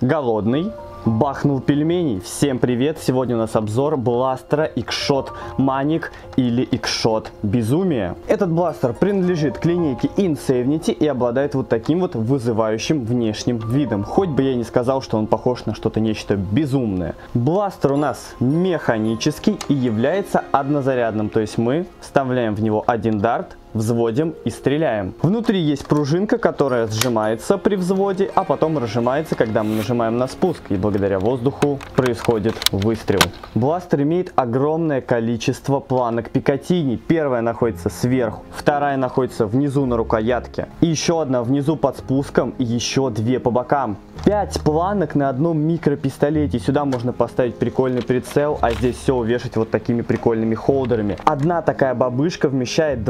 голодный, Бахнул пельменей. Всем привет! Сегодня у нас обзор бластера Икшот Маник или Икшот Безумие. Этот бластер принадлежит к линейке Insanity и обладает вот таким вот вызывающим внешним видом. Хоть бы я не сказал, что он похож на что-то нечто безумное. Бластер у нас механический и является однозарядным, то есть мы вставляем в него один дарт, взводим и стреляем. Внутри есть пружинка, которая сжимается при взводе, а потом разжимается, когда мы нажимаем на спуск, и благодаря воздуху происходит выстрел. Бластер имеет огромное количество планок Пикатини. Первая находится сверху, вторая находится внизу на рукоятке, и еще одна внизу под спуском, и еще две по бокам. 5 планок на одном микропистолете. Сюда можно поставить прикольный прицел, а здесь все увешать вот такими прикольными холдерами. Одна такая бабышка вмещает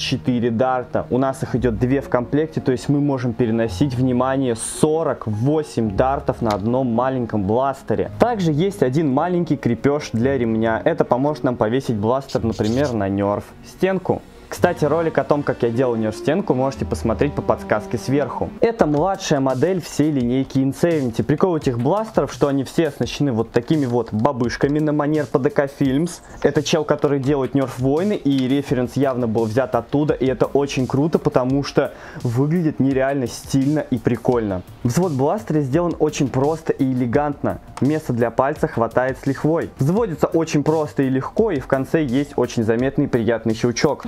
24 дарта. У нас их идет 2 в комплекте, то есть мы можем переносить, внимание, 48 дартов на одном маленьком бластере. Также есть один маленький крепеж для ремня. Это поможет нам повесить бластер, например, на нерв стенку. Кстати, ролик о том, как я делал универстенку, можете посмотреть по подсказке сверху. Это младшая модель всей линейки Insanity. Прикол этих бластеров, что они все оснащены вот такими вот бабышками на манер PDK Films. Это чел, который делает Nerf Войны, и референс явно был взят оттуда, и это очень круто, потому что выглядит нереально стильно и прикольно. Взвод бластера сделан очень просто и элегантно. Места для пальца хватает с лихвой. Взводится очень просто и легко, и в конце есть очень заметный приятный щелчок.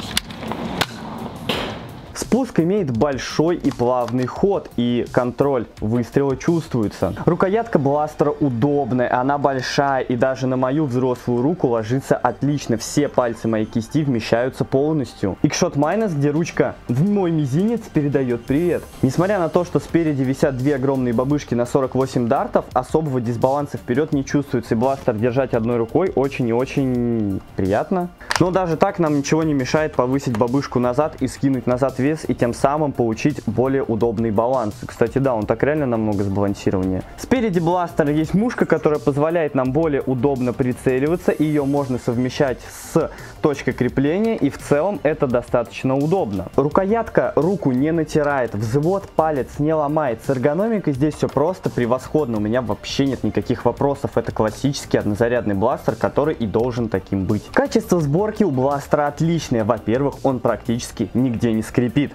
Спуск имеет большой и плавный ход, и контроль выстрела чувствуется. Рукоятка бластера удобная, она большая, и даже на мою взрослую руку ложится отлично. Все пальцы моей кисти вмещаются полностью. Икшот Майнус, где ручка в мой мизинец передает привет. Несмотря на то, что спереди висят две огромные бабышки на 48 дартов, особого дисбаланса вперед не чувствуется, и бластер держать одной рукой очень и очень приятно. Но даже так нам ничего не мешает повысить бабышку назад и скинуть назад вес и тем самым получить более удобный баланс. Кстати, да, он так реально намного сбалансированнее. Спереди бластера есть мушка, которая позволяет нам более удобно прицеливаться. Ее можно совмещать с точкой крепления и в целом это достаточно удобно. Рукоятка руку не натирает, взвод палец не ломает. С эргономикой здесь все просто превосходно. У меня вообще нет никаких вопросов. Это классический однозарядный бластер, который и должен таким быть. Качество сборки у бластера отличные. Во-первых, он практически нигде не скрипит.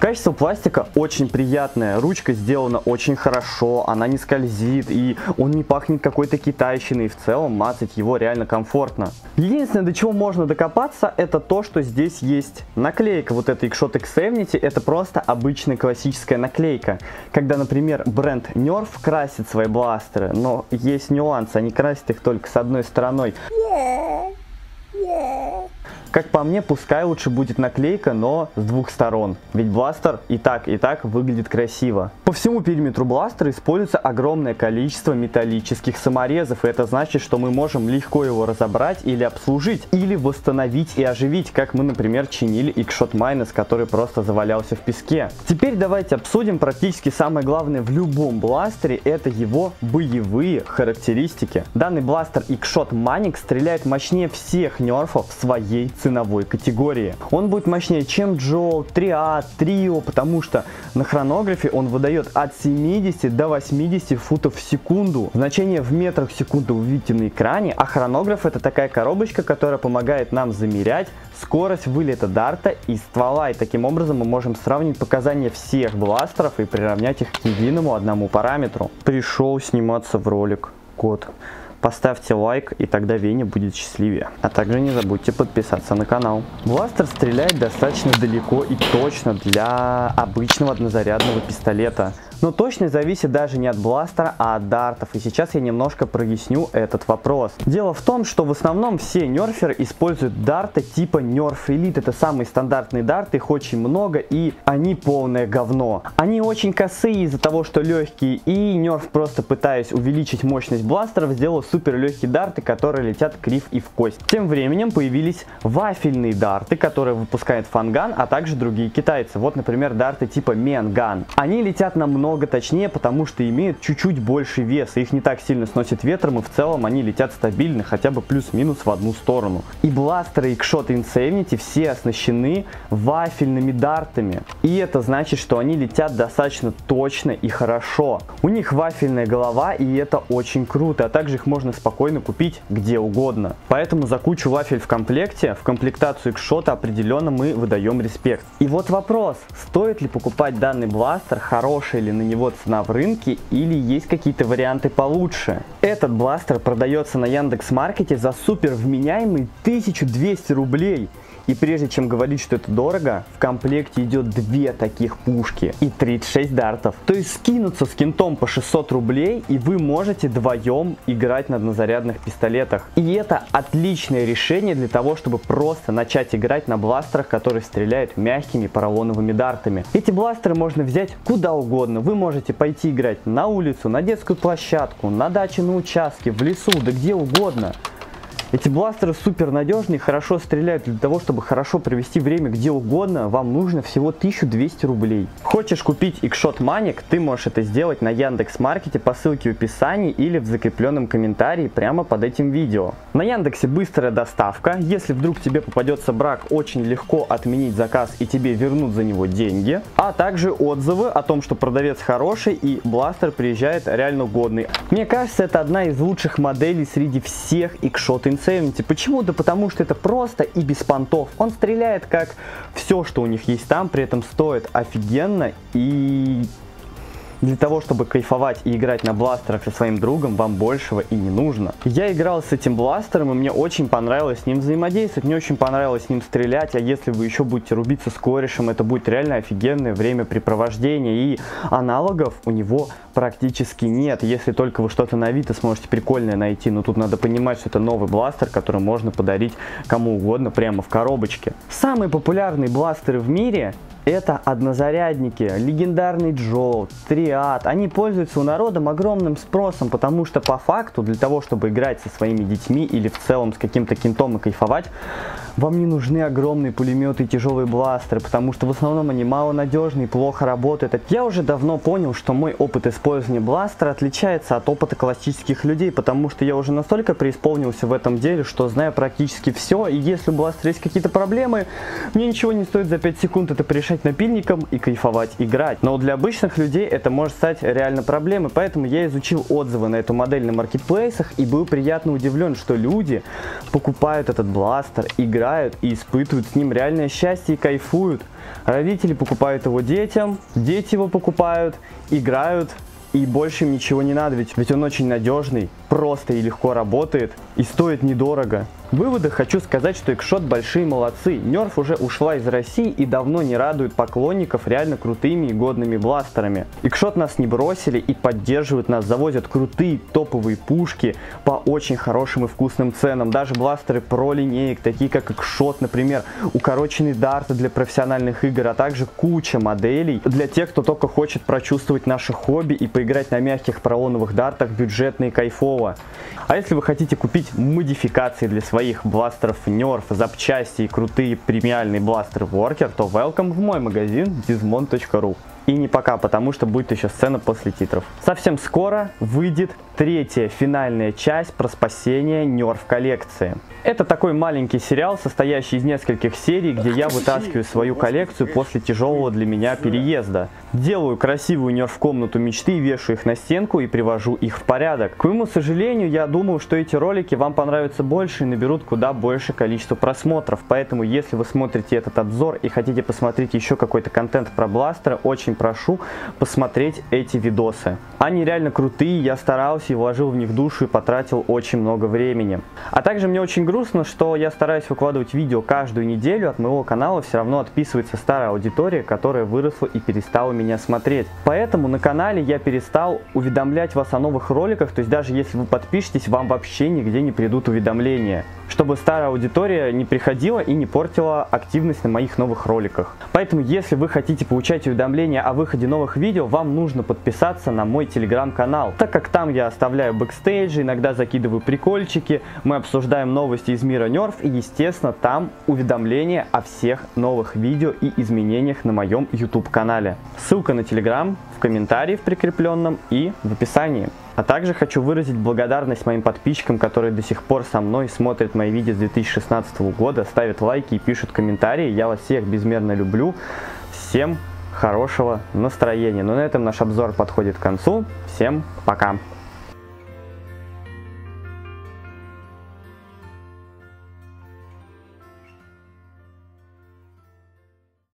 Качество пластика очень приятное, ручка сделана очень хорошо, она не скользит и он не пахнет какой-то китайщиной, в целом мацать его реально комфортно. Единственное, до чего можно докопаться, это то, что здесь есть наклейка вот этой Xshot X70, это просто обычная классическая наклейка. Когда, например, бренд Nerf красит свои бластеры, но есть нюансы, они красят их только с одной стороной. Yeah. Yeah. Как по мне, пускай лучше будет наклейка, но с двух сторон. Ведь бластер и так, и так выглядит красиво. По всему периметру бластера используется огромное количество металлических саморезов. И это значит, что мы можем легко его разобрать или обслужить, или восстановить и оживить, как мы, например, чинили Xshot Minus, который просто завалялся в песке. Теперь давайте обсудим практически самое главное в любом бластере, это его боевые характеристики. Данный бластер Xshot Manic стреляет мощнее всех нерфов своей ценовой категории. Он будет мощнее, чем Джол, Триад, Трио, потому что на хронографе он выдает от 70 до 80 футов в секунду. Значение в метрах в секунду вы видите на экране, а хронограф это такая коробочка, которая помогает нам замерять скорость вылета дарта и ствола. И таким образом мы можем сравнить показания всех бластеров и приравнять их к единому одному параметру. Пришел сниматься в ролик. Код. Поставьте лайк, и тогда Веня будет счастливее. А также не забудьте подписаться на канал. Бластер стреляет достаточно далеко и точно для обычного однозарядного пистолета. Но точность зависит даже не от бластера, а от дартов. И сейчас я немножко проясню этот вопрос. Дело в том, что в основном все нерферы используют дарты типа Nerf Elite. Это самые стандартные дарты, их очень много и они полное говно. Они очень косые из-за того, что легкие и Nerf просто пытаясь увеличить мощность бластеров сделал супер легкие дарты, которые летят крив и в кость. Тем временем появились вафельные дарты, которые выпускает Фанган, а также другие китайцы. Вот, например, дарты типа Менган. Они летят намного намного точнее, потому что имеют чуть-чуть больше веса. Их не так сильно сносит ветром, и в целом они летят стабильно, хотя бы плюс-минус в одну сторону. И бластеры Xshot Infinity все оснащены вафельными дартами. И это значит, что они летят достаточно точно и хорошо. У них вафельная голова, и это очень круто. А также их можно спокойно купить где угодно. Поэтому за кучу вафель в комплекте, в комплектацию Xshot определенно мы выдаем респект. И вот вопрос, стоит ли покупать данный бластер, хорошая ли на него цена в рынке или есть какие-то варианты получше. Этот бластер продается на Яндекс.Маркете за супер вменяемый 1200 рублей. И прежде чем говорить, что это дорого, в комплекте идет две таких пушки и 36 дартов. То есть скинуться с кентом по 600 рублей и вы можете вдвоем играть на однозарядных пистолетах. И это отличное решение для того, чтобы просто начать играть на бластерах, которые стреляют мягкими поролоновыми дартами. Эти бластеры можно взять куда угодно. Вы можете пойти играть на улицу, на детскую площадку, на даче, на участке, в лесу, да где угодно. Эти бластеры супер надежные, хорошо стреляют. Для того, чтобы хорошо провести время где угодно, вам нужно всего 1200 рублей. Хочешь купить Xshot Manic, ты можешь это сделать на Яндекс Маркете по ссылке в описании или в закрепленном комментарии прямо под этим видео. На Яндексе быстрая доставка. Если вдруг тебе попадется брак, очень легко отменить заказ и тебе вернут за него деньги. А также отзывы о том, что продавец хороший и бластер приезжает реально годный. Мне кажется, это одна из лучших моделей среди всех Xshot 70. Почему? Да потому что это просто и без понтов. Он стреляет как все, что у них есть там, при этом стоит офигенно и для того, чтобы кайфовать и играть на бластерах со своим другом, вам большего и не нужно. Я играл с этим бластером, и мне очень понравилось с ним взаимодействовать, мне очень понравилось с ним стрелять, а если вы еще будете рубиться с корешем, это будет реально офигенное времяпрепровождение, и аналогов у него практически нет, если только вы что-то на Авито сможете прикольное найти, но тут надо понимать, что это новый бластер, который можно подарить кому угодно прямо в коробочке. Самые популярные бластеры в мире это однозарядники, легендарный Джоу, Триад. Они пользуются у народом огромным спросом, потому что по факту для того, чтобы играть со своими детьми или в целом с каким-то кентом и кайфовать, вам не нужны огромные пулеметы и тяжелые бластеры, потому что в основном они малонадежные, плохо работают. Я уже давно понял, что мой опыт использования бластера отличается от опыта классических людей, потому что я уже настолько преисполнился в этом деле, что знаю практически все, и если у бластера есть какие-то проблемы, мне ничего не стоит за 5 секунд это порешать напильником и кайфовать играть. Но для обычных людей это может стать реально проблемой, поэтому я изучил отзывы на эту модель на маркетплейсах и был приятно удивлен, что люди покупают этот бластер, играют играют и испытывают с ним реальное счастье и кайфуют. Родители покупают его детям, дети его покупают, играют, и больше им ничего не надо, ведь, ведь он очень надежный, просто и легко работает и стоит недорого. В выводах хочу сказать, что Xshot большие молодцы. Nerf уже ушла из России и давно не радует поклонников реально крутыми и годными бластерами. Xshot нас не бросили и поддерживают нас, завозят крутые топовые пушки по очень хорошим и вкусным ценам. Даже бластеры про линеек, такие как Xshot, например, укороченный дарт для профессиональных игр, а также куча моделей для тех, кто только хочет прочувствовать наше хобби и поиграть на мягких поролоновых дартах бюджетно и кайфово. А если вы хотите купить модификации для своих своих бластеров Nerf, запчасти и крутые премиальные бластеры Worker, то welcome в мой магазин dismon.ru. И не пока, потому что будет еще сцена после титров. Совсем скоро выйдет третья финальная часть про спасение Nerf коллекции. Это такой маленький сериал, состоящий из нескольких серий, где я вытаскиваю свою коллекцию после тяжелого для меня переезда. Делаю красивую нерв комнату мечты, вешаю их на стенку и привожу их в порядок. К моему сожалению, я думаю, что эти ролики вам понравятся больше и наберут куда больше количество просмотров. Поэтому, если вы смотрите этот обзор и хотите посмотреть еще какой-то контент про бластеры, очень прошу посмотреть эти видосы. Они реально крутые, я старался и вложил в них душу и потратил очень много времени. А также мне очень грустно, что я стараюсь выкладывать видео каждую неделю, от моего канала все равно отписывается старая аудитория, которая выросла и перестала меня смотреть. Поэтому на канале я перестал уведомлять вас о новых роликах, то есть даже если вы подпишетесь, вам вообще нигде не придут уведомления чтобы старая аудитория не приходила и не портила активность на моих новых роликах. Поэтому, если вы хотите получать уведомления о выходе новых видео, вам нужно подписаться на мой телеграм-канал, так как там я оставляю бэкстейджи, иногда закидываю прикольчики, мы обсуждаем новости из мира Nerf и, естественно, там уведомления о всех новых видео и изменениях на моем YouTube канале. Ссылка на Telegram в комментарии в прикрепленном и в описании. А также хочу выразить благодарность моим подписчикам, которые до сих пор со мной смотрят мои видео с 2016 года, ставят лайки и пишут комментарии. Я вас всех безмерно люблю. Всем хорошего настроения. Ну на этом наш обзор подходит к концу. Всем пока!